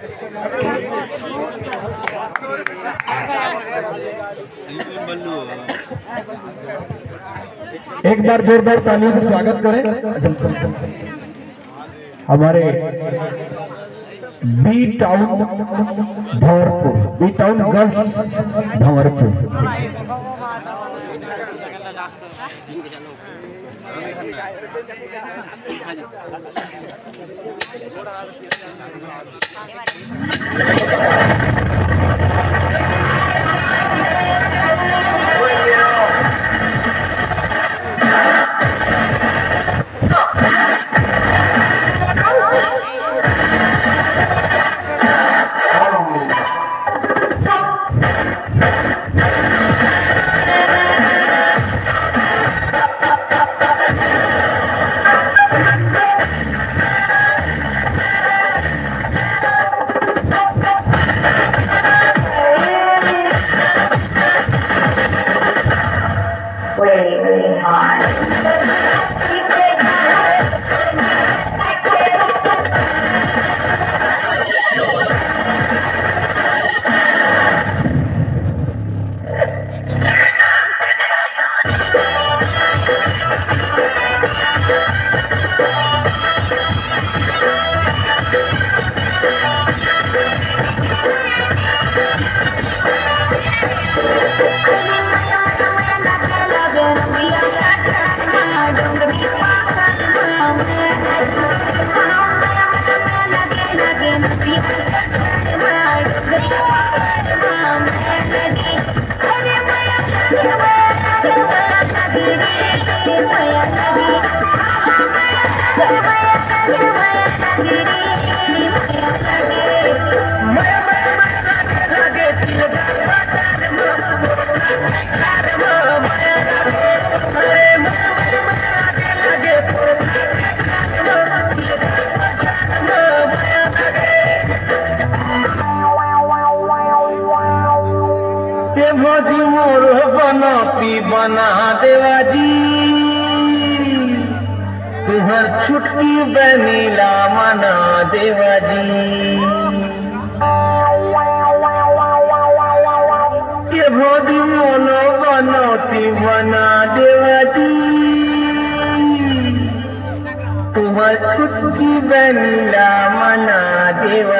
एक बार जोरदार तालियों से स्वागत करें। हमारे B town Bhanwarpur B town girls Bhanwarpur. Really, ये भोजी मोर बनती, बना देवाजी तुहर छुटकी बनीला मना देवाजी ये भोजी मोर बनती, बना देवाजी तुहर छुटकी बनीला मना देवाजी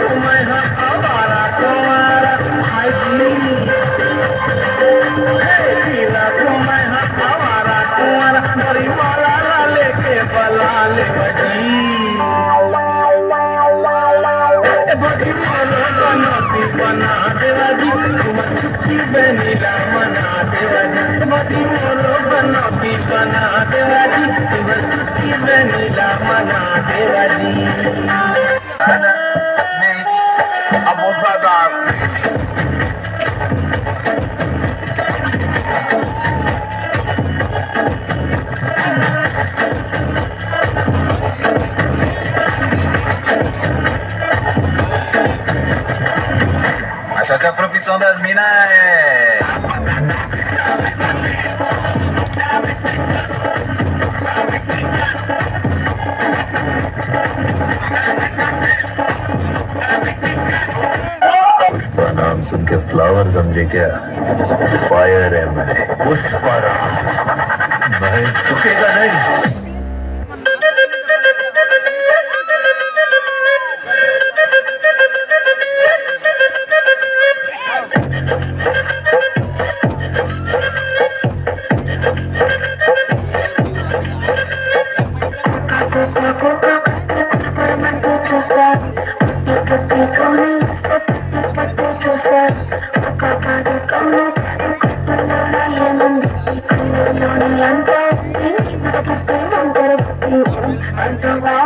बना देवाजी तुम छुट्टी बनी मना देवाजी भजी मोरो बना देवाजी तुम छुट्टी बनी मना Devaji. que a profissão das minas é. Pushpa नाम सुन के फ्लावर समझे क्या फायर है मैं पुष्पा राम मैं झुकेगा नहीं underwear.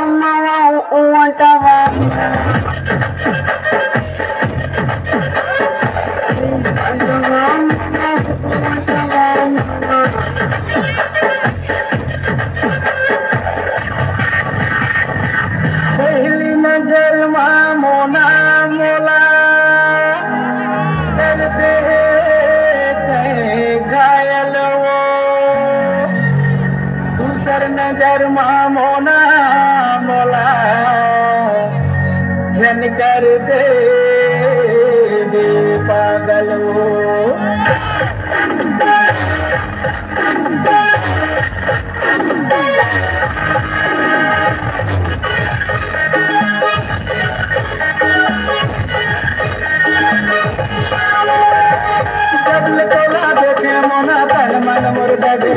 दे दे पागल जब मोना मुर्दा दे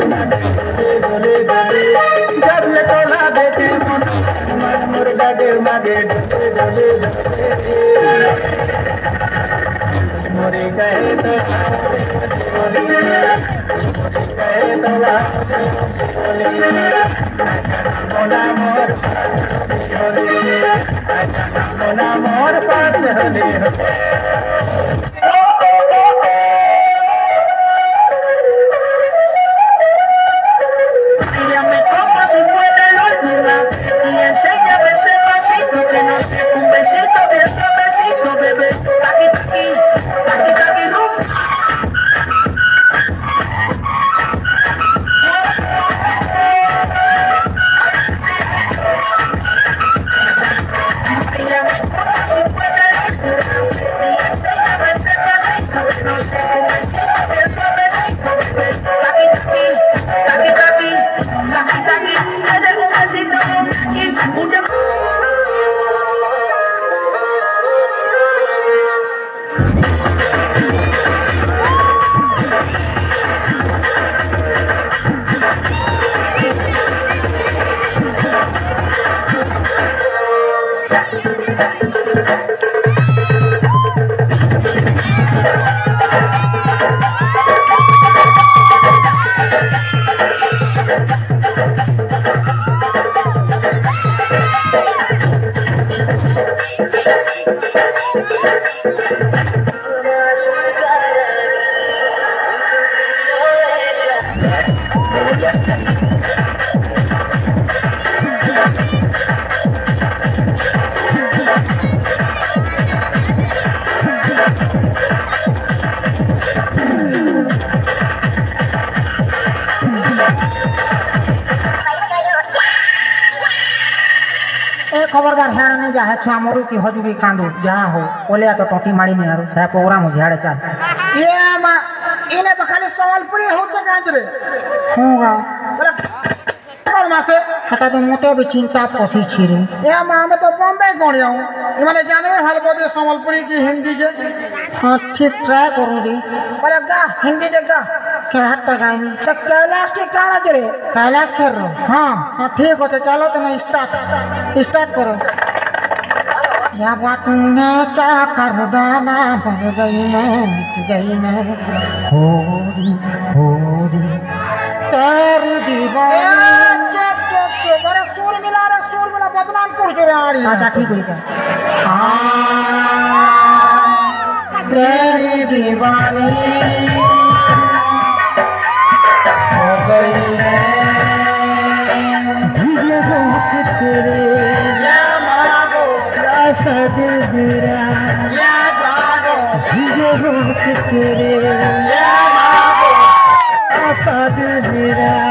बोले बोले जब देखे मोना तन मन मुर्दा दे, मागे मोरे कहे तो बोले कहे तो मोना मोर मोना मोर पास होले खबरदार हेड़ नहीं जा है छुआ मोरू की हजुगी कांदू जहाँ हो ओले तो टोटी मारी नहीं हारू है प्रोग्राम हो झाड़े चाल ये मा इने तो खाली संबलपुरी हो तो कांच रे। होगा बोला मासे हटा तो मोटे भी चिंता पसी छिरे। ये मा मैं तो बॉम्बे गण जाऊँ? ये माने जाने हाल बोदे संबलपुरी की हिंदी के। हाँ ठीक ट्राई करूँ रे। बोला गा हिंदी दे गा। क्या हट गायनी तो कैलाश के काना रे कैलाश कर रहा हाँ। हाँ। ठीक हो चलो तो नहीं स्टार्ट स्टार्ट करो। या बात ने क्या कर डाला? बन गई मैं मिट गई मैं। होरी होरी तेरी दीवानी। अरे सुर मिला रे सुर मिला। बदनाम कर जो रे अच्छा ठीक हुई क्या तेरी दीवानी। ऐसा दिल मेरा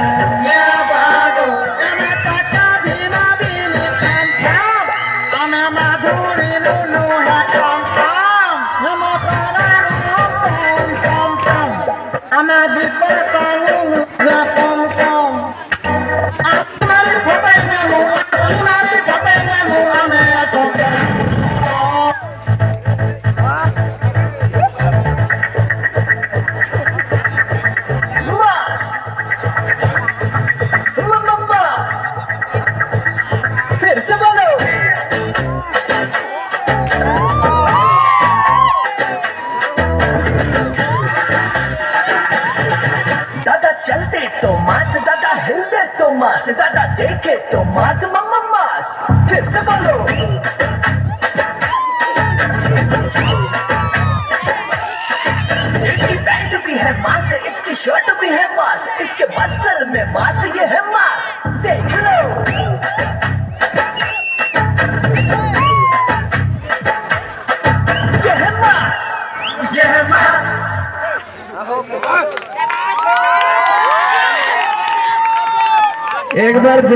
मास दादा देखे तो मास मम्मा मास फिर से बोलो इसकी पैंट भी है मास इसकी शर्ट भी है मास इसके मसल में मास ये है मास एक बार